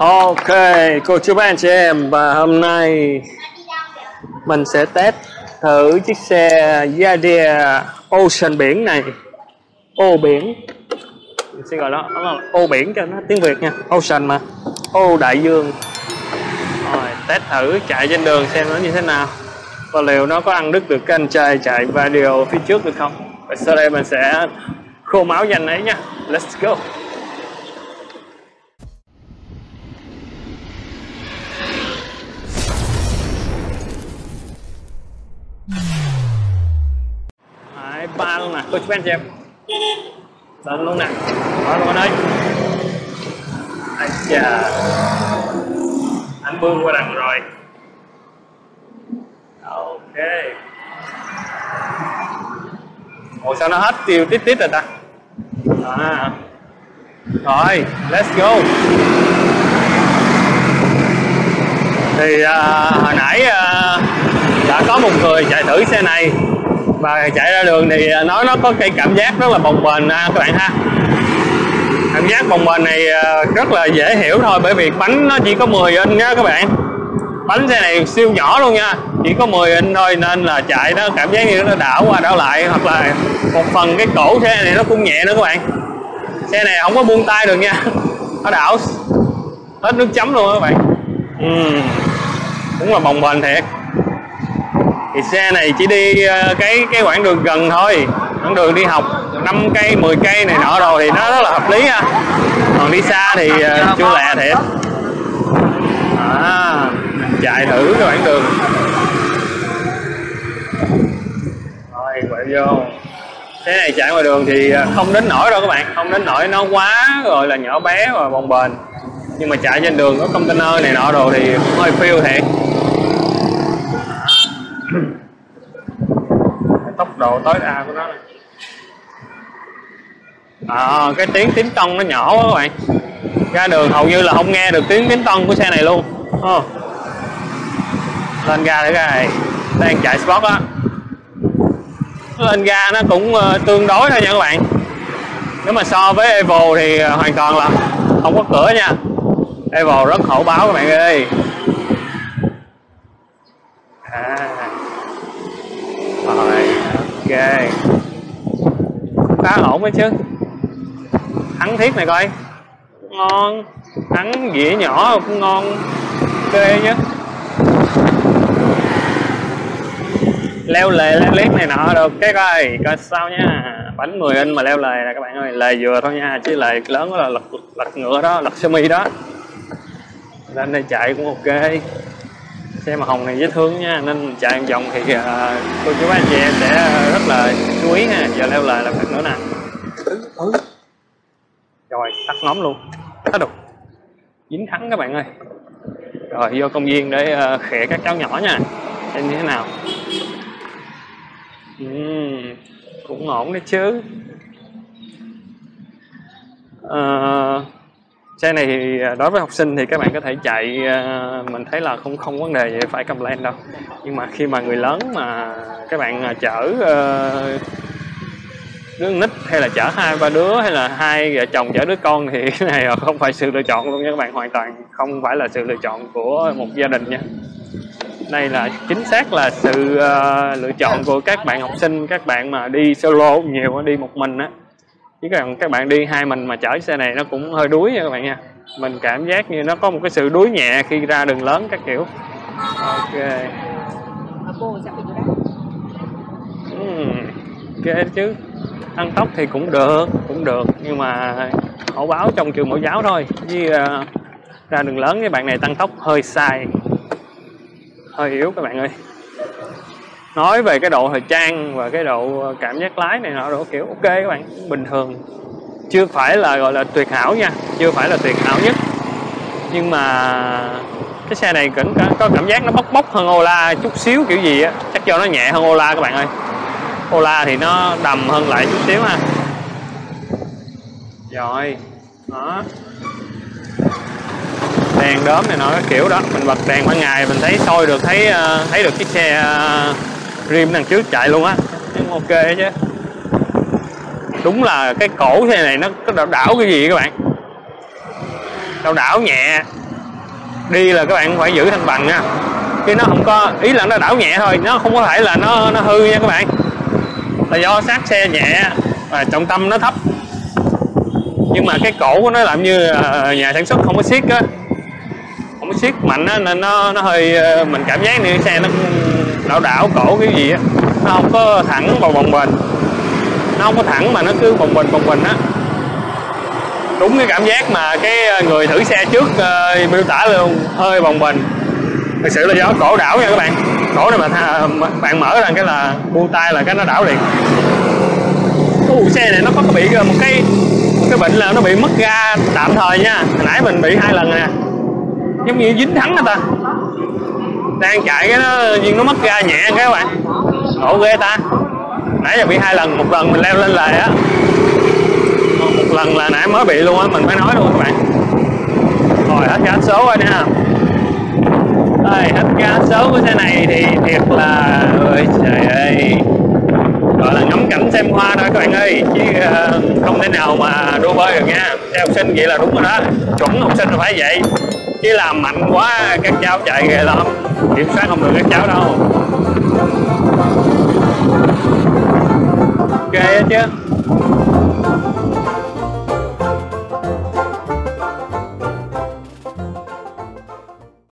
Ok, cô chú bác anh chị em và hôm nay mình sẽ test thử chiếc xe Yadier Ocean biển này. Ô biển. Mình sẽ gọi nó, nó là ô biển cho nó tiếng Việt nha. Ocean mà. Ô đại dương. Rồi test thử chạy trên đường xem nó như thế nào. Và liệu nó có ăn đứt được cái anh trai chạy video phía trước được không? Và sau đây mình sẽ khô máu dành ấy nha. Let's go. Ba luôn chú anh chị em Lên luôn nè, Đó luôn đây. Ây chà. Anh bươn qua đằng rồi. Ok. Ủa sao nó hết tiêu tít tít rồi ta? À. Rồi, let's go. Thì à, hồi nãy à, đã có một người chạy thử xe này và chạy ra đường thì nói nó có cái cảm giác rất là bồng bềnh à, các bạn ha. Cảm giác bồng bềnh này à, rất là dễ hiểu thôi, bởi vì bánh nó chỉ có 10 inch nha các bạn. Bánh xe này siêu nhỏ luôn nha, chỉ có 10 inch thôi, nên là chạy nó cảm giác như nó đảo qua đảo lại, hoặc là một phần cái cổ xe này nó cũng nhẹ nữa các bạn. Xe này không có buông tay được nha, nó đảo hết nước chấm luôn các bạn. Ừ. đúng là bồng bềnh thiệt thì xe này chỉ đi ờ, cái cái quãng đường gần thôi. Quãng đường đi học 5 cây 10 cây này nọ rồi thì nó rất là hợp lý ha. Còn đi xa thì ờ, chưa lẹ thiệt. À, chạy thử cái quãng đường. Rồi quẹo vô. Xe này chạy ngoài đường thì ờ, không đến nổi đâu các bạn. Không đến nổi nó quá gọi là nhỏ bé và bồng bềnh. Nhưng mà chạy trên đường có container này nọ đồ thì cũng hơi phiêu thiệt. Độ tối đa của nó. Này à, cái tiếng tiếng tông nó nhỏ quá các bạn. Ra đường hầu như là không nghe được tiếng tiếng tông của xe này luôn. À. lên ga để này đang chạy sport á. Lên ga nó cũng ờ, tương đối thôi nha các bạn. Nếu mà so với Evo thì ờ, hoàn toàn là không có cửa nha. Evo rất hậu báo các bạn ơi à rồi ok khá ổn đấy chứ? Thắng thiết này coi. Ngon. Thắng dĩa nhỏ cũng ngon. Kê chứ leo lề leo lét này nọ được. Cái coi coi sao nha bánh 10 inch mà leo lề nè các bạn ơi. Lề vừa thôi nha chứ lề lớn là lật lật ngựa đó lật semi đó. Lên đây chạy cũng ok. Xe màu hồng này dễ thương nha nên chạy vòng thì uh, cô chú anh chị em sẽ ờ, rất là chú ý nha, giờ leo lề là việc nữa nè Ừ. rồi tắt ngóm luôn. Hết được dính thắng các bạn ơi. Rồi vô công viên để ờ, uh, khẽ các cháu nhỏ nha. Xem như thế nào. Uhm, cũng ổn đấy chứ. Uh, xe này thì ờ, đối với học sinh thì các bạn có thể chạy mình thấy là không không vấn đề gì phải lên đâu. Nhưng mà khi mà người lớn mà các bạn chở đứa nít hay là chở hai ba đứa hay là hai vợ chồng chở đứa con thì cái này không phải sự lựa chọn luôn nha các bạn hoàn toàn không phải là sự lựa chọn của một gia đình nha. Đây là chính xác là sự uh, lựa chọn của các bạn học sinh các bạn mà đi solo nhiều đi một mình á. Chứ còn các bạn đi hai mình mà chở xe này nó cũng hơi đuối nha các bạn nha. Mình cảm giác như nó có một cái sự đuối nhẹ khi ra đường lớn các kiểu. Ok. Uhm, ok chứ tăng tốc thì cũng được cũng được. Nhưng mà hậu báo trong trường mẫu giáo thôi. Với uh, ờ, ra đường lớn cái bạn này tăng tốc hơi sai. Hơi yếu các bạn ơi. Nói về cái độ thời trang và cái độ cảm giác lái này nọ độ kiểu ok các bạn bình thường. Chưa phải là gọi là tuyệt hảo nha chưa phải là tuyệt hảo nhất. Nhưng mà cái xe này cũng có cảm giác nó bốc bốc hơn Ola chút xíu kiểu gì á. Chắc do nó nhẹ hơn Ola các bạn ơi. Ola thì nó đầm hơn lại chút xíu ha. Rồi đó. Đèn đốm này nọ cái kiểu đó mình bật đèn ban ngày mình thấy soi được thấy uh, thấy được chiếc xe uh, rim đằng trước chạy luôn á. Ok chứ. Đúng là cái cổ xe này nó có đảo, đảo cái gì các bạn? Đảo đảo nhẹ. Đi là các bạn phải giữ thăng bằng nha. Chứ nó không có ý là nó đảo nhẹ thôi nó không có thể là nó nó hư nha các bạn là do sát xe nhẹ và trọng tâm nó thấp. Nhưng mà cái cổ của nó làm như ờ, nhà sản xuất không có siết á. Không có siết mạnh á nên nó nó hơi ờ, mình cảm giác như xe nó đảo đảo cổ cái gì á. Nó không có thẳng vào bồng bềnh nó không có thẳng mà nó cứ bồng bềnh bồng bềnh á. Đúng cái cảm giác mà cái ờ, người thử xe trước uh, miêu tả luôn hơi bồng bềnh thực sự là do cổ đảo nha các bạn cổ này mà tha, bạn mở ra cái là bu tay là cái nó đảo liền. Cái xe này nó có bị ờ, một cái một cái bệnh là nó bị mất ga tạm thời nha. Hồi nãy mình bị hai lần nè. Giống như dính thắng người ta. Đang chạy cái nó nhưng nó mất ga nhẹ cái các bạn. Nổ ghê ta. Nãy giờ bị hai lần một lần mình leo lên lề á. Một lần là nãy mới bị luôn á mình phải nói luôn các bạn. Rồi hết ga số rồi nha rồi hết ga số của xe này thì thiệt là ôi, trời ơi. Gọi là ngắm cảnh xem hoa thôi các bạn ơi. Chứ ờ, không thể nào mà đua bơi được nha. Xe học sinh vậy là đúng rồi đó. Chuẩn học sinh là phải vậy. Chứ làm mạnh quá, các cháu chạy ghê lắm. Kiểm soát không được các cháu đâu. Ok chứ.